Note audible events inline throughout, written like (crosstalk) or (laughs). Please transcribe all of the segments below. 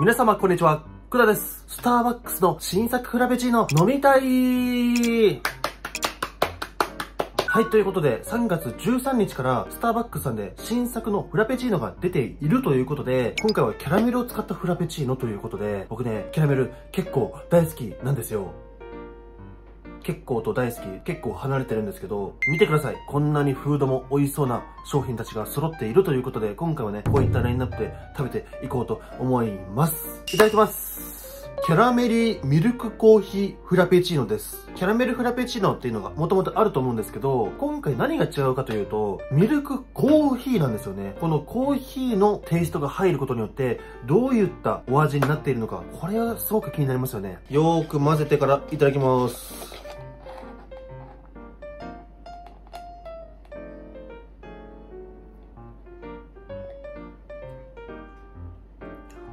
皆様こんにちは、くだです。スターバックスの新作フラペチーノ飲みたいはい、ということで、3月13日からスターバックスさんで新作のフラペチーノが出ているということで、今回はキャラメルを使ったフラペチーノということで、僕ね、キャラメル結構大好きなんですよ。結構と大好き、結構離れてるんですけど、見てください。こんなにフードも美味しそうな商品たちが揃っているということで、今回はね、こういったラインナップで食べていこうと思います。いただきます。キャラメリーミルクコーヒーフラペチーノです。キャラメルフラペチーノっていうのがもともとあると思うんですけど、今回何が違うかというと、ミルクコーヒーなんですよね。このコーヒーのテイストが入ることによって、どういったお味になっているのか、これはすごく気になりますよね。よーく混ぜてからいただきます。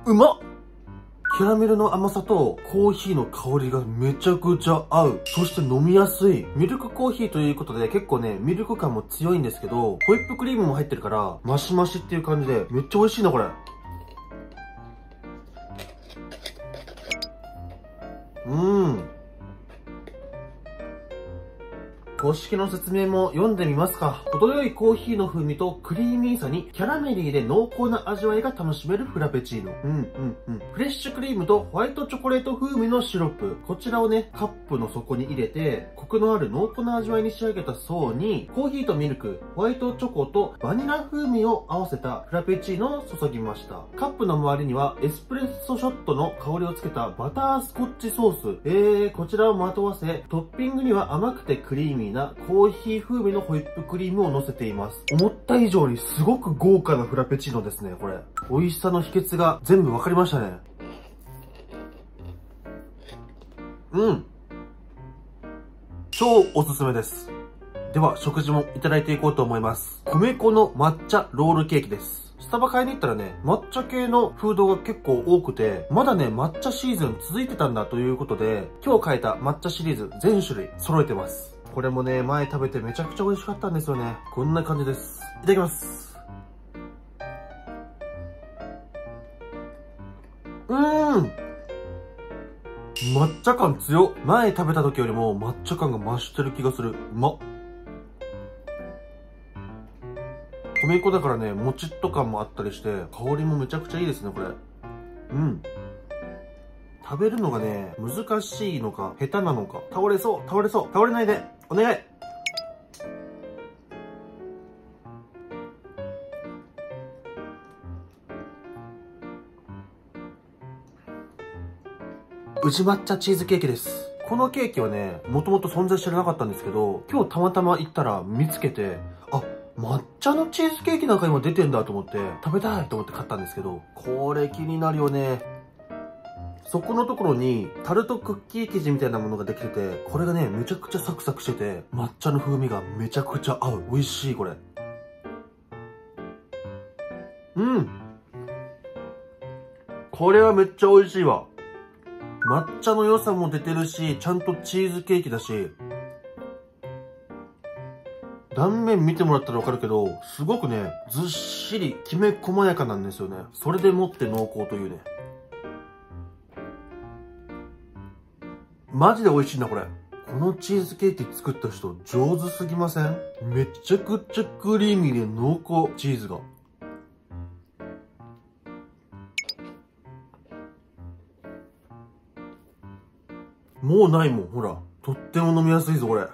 うまっキャラメルの甘さとコーヒーの香りがめちゃくちゃ合う。そして飲みやすい。ミルクコーヒーということで結構ね、ミルク感も強いんですけど、ホイップクリームも入ってるから、マシマシっていう感じで、めっちゃ美味しいな、これ。うん。公式の説明も読んでみますか。程よいコーヒーの風味とクリーミーさにキャラメリーで濃厚な味わいが楽しめるフラペチーノ。うんうんうん。フレッシュクリームとホワイトチョコレート風味のシロップ。こちらをね、カップの底に入れて、コクのある濃厚な味わいに仕上げた層に、コーヒーとミルク、ホワイトチョコとバニラ風味を合わせたフラペチーノを注ぎました。カップの周りにはエスプレッソショットの香りをつけたバタースコッチソース。えー、こちらをまとわせ、トッピングには甘くてクリーミーなコーヒー風味のホイップクリームを乗せています。思った以上にすごく豪華なフラペチーノですね、これ。美味しさの秘訣が全部わかりましたね。うん。超おすすめです。では、食事もいただいていこうと思います。米粉の抹茶ロールケーキです。スタバ買いに行ったらね、抹茶系のフードが結構多くて、まだね、抹茶シーズン続いてたんだということで、今日買えた抹茶シリーズ全種類揃えてます。これもね、前食べてめちゃくちゃ美味しかったんですよね。こんな感じです。いただきます。うーん抹茶感強前食べた時よりも抹茶感が増してる気がする。うまっ。米粉だからね、もちっと感もあったりして、香りもめちゃくちゃいいですね、これ。うん。食べるのがね、難しいのか、下手なのか、倒れそう、倒れそう、倒れないで、お願い宇治抹茶チーズケーキです。このケーキはね、もともと存在してなかったんですけど、今日たまたま行ったら見つけて、あ、抹茶のチーズケーキなんか今出てんだと思って、食べたいと思って買ったんですけど、これ気になるよね。そこのところにタルトクッキー生地みたいなものができてて、これがね、めちゃくちゃサクサクしてて、抹茶の風味がめちゃくちゃ合う。美味しい、これ。うん。これはめっちゃ美味しいわ。抹茶の良さも出てるし、ちゃんとチーズケーキだし、断面見てもらったらわかるけど、すごくね、ずっしり、きめ細やかなんですよね。それでもって濃厚というね。マジで美味しいな、これ。このチーズケーキ作った人上手すぎません？めちゃくちゃクリーミーで濃厚、チーズが。もうないもん、ほら。とっても飲みやすいぞ、これ。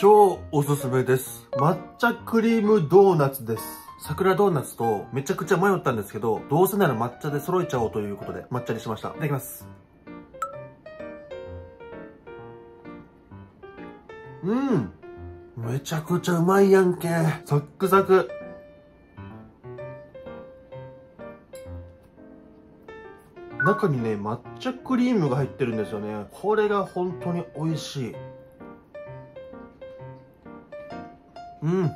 超おすすめです。抹茶クリームドーナツです。桜ドーナツとめちゃくちゃ迷ったんですけど、どうせなら抹茶で揃えちゃおうということで抹茶にしました。いただきます。うん。めちゃくちゃうまいやんけ。サックサク。中にね、抹茶クリームが入ってるんですよね。これが本当に美味しい。うん。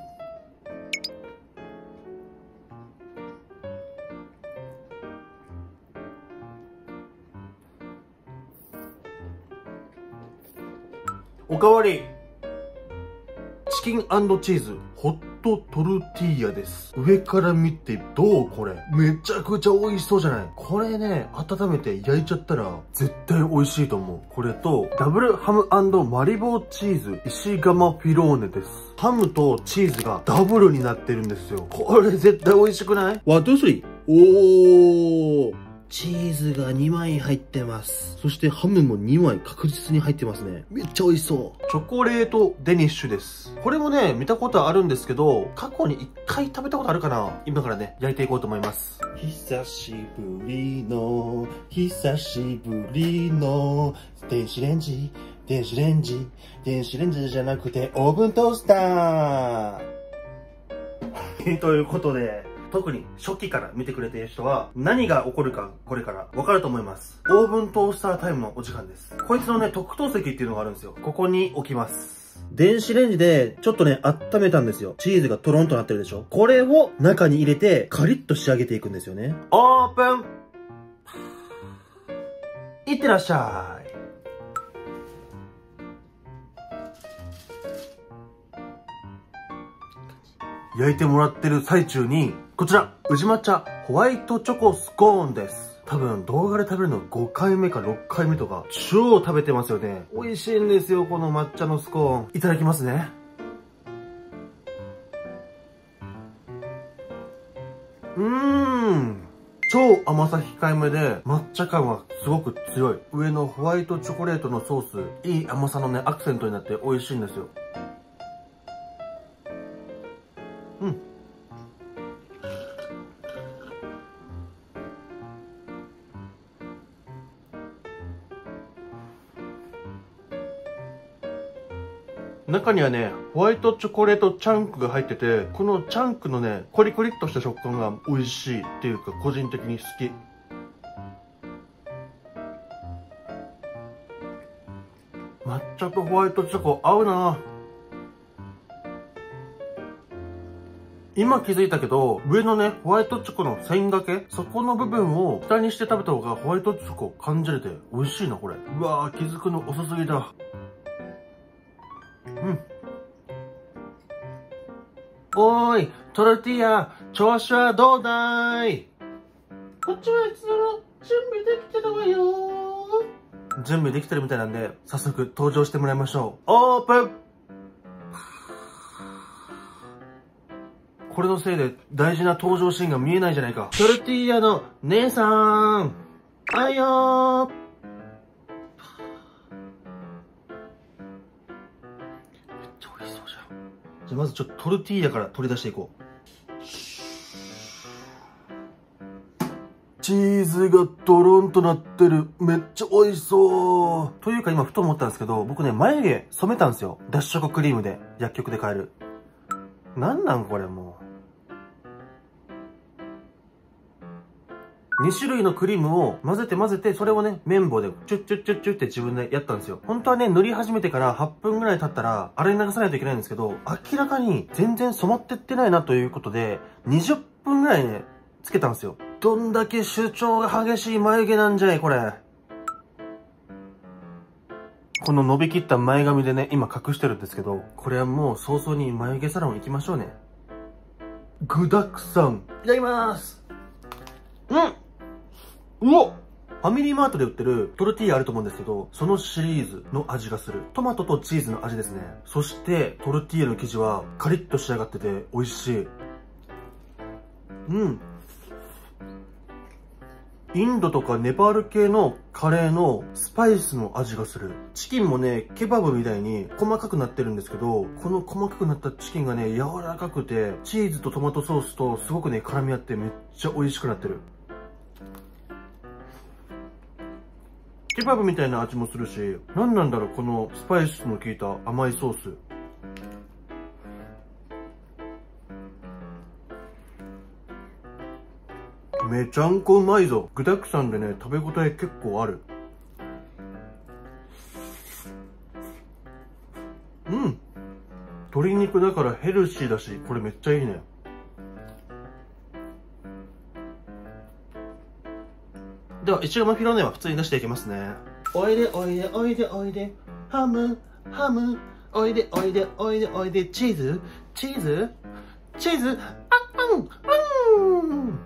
おかわり。チキンチーズホット。トルティーヤです。上から見てどうこれ。めちゃくちゃ美味しそうじゃないこれね、温めて焼いちゃったら絶対美味しいと思う。これと、ダブルハムマリボーチーズ石窯フィローネです。ハムとチーズがダブルになってるんですよ。これ絶対美味しくない？ One, two, three。おー。チーズが2枚入ってます。そしてハムも2枚確実に入ってますね。めっちゃ美味しそう。チョコレートデニッシュです。これもね、見たことあるんですけど、過去に1回食べたことあるかな今からね、焼いていこうと思います。久しぶりの、久しぶりの、電子レンジ、電子レンジ、電子レンジじゃなくてオーブントースター (laughs) ということで、特に初期から見てくれている人は何が起こるかこれからわかると思います。オーブントースタータイムのお時間です。こいつのね、特等席っていうのがあるんですよ。ここに置きます。電子レンジでちょっとね、温めたんですよ。チーズがトロンとなってるでしょこれを中に入れてカリッと仕上げていくんですよね。オープンいってらっしゃい。焼いてもらってる最中にこちら、宇治抹茶ホワイトチョコスコーンです。多分動画で食べるの5回目か6回目とか、超食べてますよね。美味しいんですよ、この抹茶のスコーン。いただきますね。うーん。超甘さ控えめで、抹茶感はすごく強い。上のホワイトチョコレートのソース、いい甘さのね、アクセントになって美味しいんですよ。うん。中にはね、ホワイトチョコレートチャンクが入ってて、このチャンクのね、コリコリっとした食感が美味しいっていうか、個人的に好き。抹茶とホワイトチョコ合うな今気づいたけど、上のね、ホワイトチョコの線掛けそこの部分を下にして食べた方がホワイトチョコ感じれて美味しいな、これ。うわー、気づくの遅すぎだ。おーい、トルティーヤ、調子はどうだい？こっちはいつでも準備できてるわよ。準備できてるみたいなんで、早速登場してもらいましょう。オープン！これのせいで大事な登場シーンが見えないじゃないか。トルティーヤの姉さん。あいよーじゃまずちょっとトルティーヤから取り出していこう。チーズがドロンとなってる。めっちゃ美味しそう。というか今ふと思ったんですけど、僕ね、眉毛染めたんですよ。脱色クリームで、薬局で買える。なんなんこれもう。2種類のクリームを混ぜて混ぜて、それをね、綿棒でチュッチュッチュッチュッって自分でやったんですよ。本当はね、塗り始めてから8分ぐらい経ったら、洗い流さないといけないんですけど、明らかに全然染まってってないなということで、20分ぐらいね、つけたんですよ。どんだけ主張が激しい眉毛なんじゃい、これ。この伸びきった前髪でね、今隠してるんですけど、これはもう早々に眉毛サロン行きましょうね。具沢山。いただきますうんうわファミリーマートで売ってるトルティーヤあると思うんですけど、そのシリーズの味がする。トマトとチーズの味ですね。そして、トルティーヤの生地はカリッと仕上がってて美味しい。うん。インドとかネパール系のカレーのスパイスの味がする。チキンもね、ケバブみたいに細かくなってるんですけど、この細かくなったチキンがね、柔らかくて、チーズとトマトソースとすごくね、絡み合ってめっちゃ美味しくなってる。ケバブみたいな味もするし、何なんだろう、このスパイスの効いた甘いソース。めちゃんこうまいぞ。具沢山でね、食べ応え結構ある。うん。鶏肉だからヘルシーだし、これめっちゃいいね。では、一応マフィロネは普通に出していきますね。おいでおいでおいでおいで、ハム、ハム、おいでおいでおいでおいで、チーズ、チーズ、チーズ、あん、うん、うん。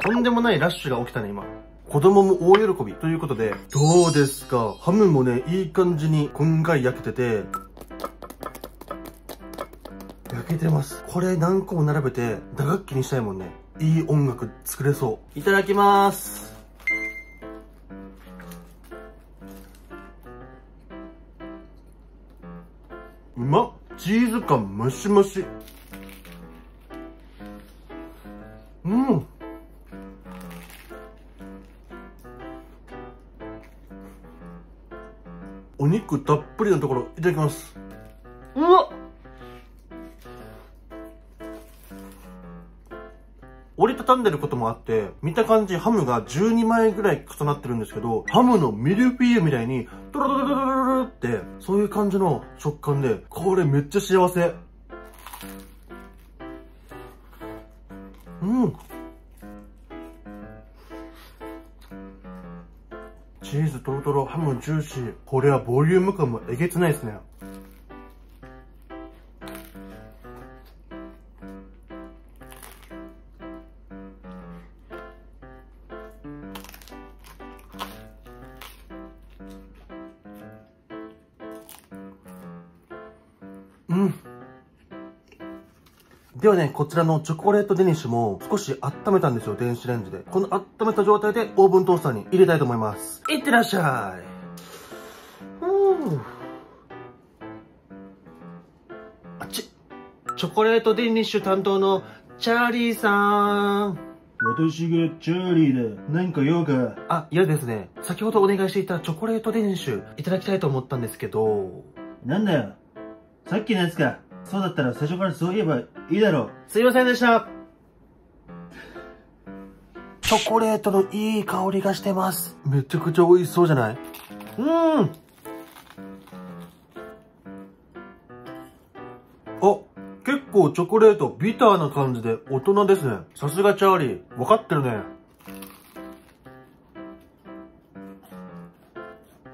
とんでもないラッシュが起きたね、今。子供も大喜びということで、どうですか？ハムもね、いい感じにこんがり焼けてて、焼けてます。これ何個も並べて打楽器にしたいもんね。いい音楽作れそう。いただきます。うまっチーズ感ムシムシ。うん。お肉たっぷりのところいただきます折りたたんでることもあって、見た感じハムが12枚ぐらい重なってるんですけど、ハムのミルフィーユみたいに、ドロドロドロドロって、そういう感じの食感で、これめっちゃ幸せ。うん。チーズトロトロ、ハムジューシー。これはボリューム感もえげつないですね。うん。ではね、こちらのチョコレートデニッシュも少し温めたんですよ、電子レンジで。この温めた状態でオーブントースターに入れたいと思います。いってらっしゃい。あっち。チョコレートデニッシュ担当のチャーリーさん。私がチャーリーだ。何か用か？あ、いやですね。先ほどお願いしていたチョコレートデニッシュいただきたいと思ったんですけど。なんだよ。さっきのやつか。そうだったら最初からそう言えばいいだろう。すいませんでした。チョコレートのいい香りがしてます。めちゃくちゃ美味しそうじゃない？うん。あ、結構チョコレートビターな感じで大人ですね。さすがチャーリー。分かってるね。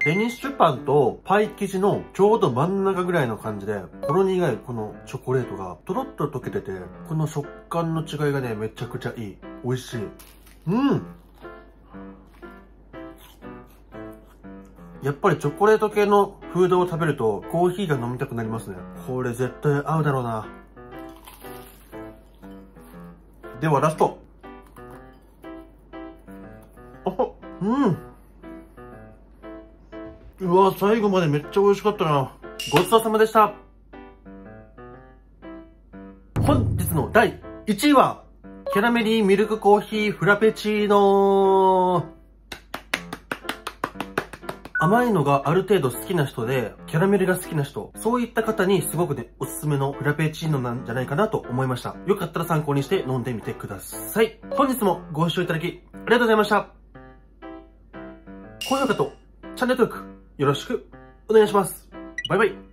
デニッシュパンとパイ生地のちょうど真ん中ぐらいの感じで、ほろ苦いこのチョコレートがとろっと溶けてて、この食感の違いがね、めちゃくちゃいい。美味しい。うん。やっぱりチョコレート系のフードを食べるとコーヒーが飲みたくなりますね。これ絶対合うだろうな。ではラスト。あ、うん。うわ、最後までめっちゃ美味しかったな。ごちそうさまでした。本日の第1位は、キャラメリーミルクコーヒーフラペチーノ甘いのがある程度好きな人で、キャラメルが好きな人、そういった方にすごくね、おすすめのフラペチーノなんじゃないかなと思いました。よかったら参考にして飲んでみてください。本日もご視聴いただき、ありがとうございました。高評価とチャンネル登録、よろしくお願いします。バイバイ。